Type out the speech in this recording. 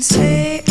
say